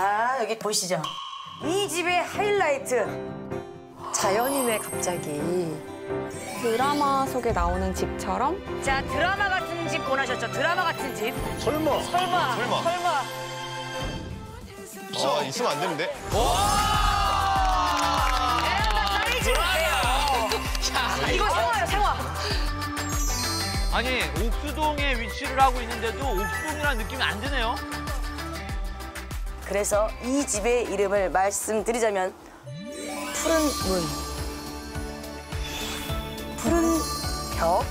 아 여기 보시죠. 이 집의 하이라이트. 자연이네 갑자기. 드라마 속에 나오는 집처럼 자 드라마 같은 집 원하셨죠? 드라마 같은 집. 설마. 설마. 설마. 설마. 아, 있으면 안 되는데. 베란다 사이즈 보세요. 이거 생화요 생화. 아니 옥수동에 위치를 하고 있는데도 옥수동이라는 느낌이 안 드네요. 그래서 이 집의 이름을 말씀드리자면 푸른 문, 푸른 벽,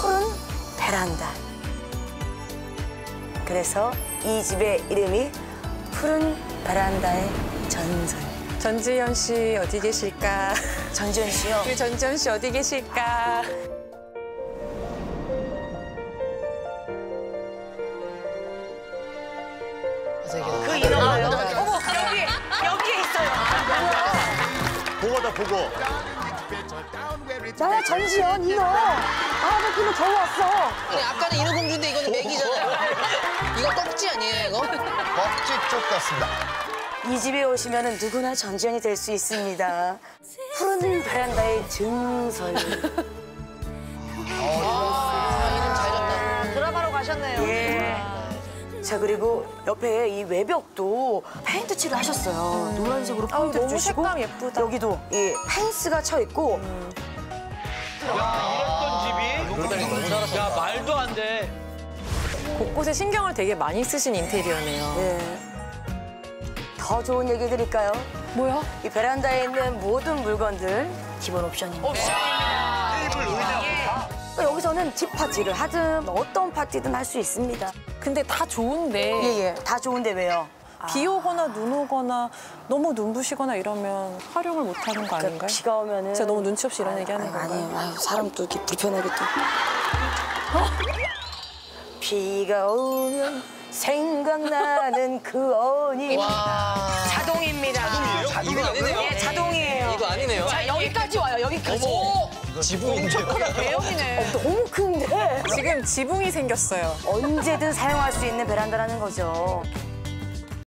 푸른 베란다. 그래서 이 집의 이름이 푸른 베란다의 전설. 전지현 씨 어디 계실까? 전지현 씨요. 우리 전지현 씨 어디 계실까? 그 인어가요. 어머 여기 여기에 있어요. 보고다, 보고. 나야 전지현 인어. 아나 그거 겨우 왔어. 아니, 아까는 인어 공주인데 이거는 맥이잖아요. 이거 꺽지 아니에요, 이거? 꺽지 쪽 같습니다. 이 집에 오시면 누구나 전지현이 될 수 있습니다. 푸른 베란다의 증설. 이름 잘 졌다. 드라마로 가셨네요. 예. 자 그리고 옆에 이 외벽도 페인트 칠을 하셨어요. 노란색으로 페인트 너무 주시고 색감 예쁘다. 여기도 이 펜스가 쳐 있고 야 이랬던 집이. 야 말도 안 돼. 곳곳에 신경을 되게 많이 쓰신 인테리어네요. 예. 더 좋은 얘기 드릴까요? 뭐야? 이 베란다에 있는 모든 물건들 기본 옵션입니다. 또 여기서는 집 파티를 하든 어떤 파티든 할 수 있습니다. 근데 다 좋은데 예 예. 다 좋은데 왜요? 비 오거나 눈 오거나 너무 눈부시거나 이러면 활용을 못 하는 거 그러니까 아닌가요? 비가 오면은 제가 너무 눈치 없이 이런 얘기 하는 건가요? 아니에요. 아유, 사람 또 이렇게 불편하게 또. 어? 비가 오면 생각나는 그 언니. 와. 자동입니다. 이거 아니네요. 예, 자동이에요. 이거 아니네요. 자, 여기까지 와요. 여기까지. 지붕인데. 대형이네. 너무 큰데 지금 지붕이 생겼어요. 언제든 사용할 수 있는 베란다라는 거죠.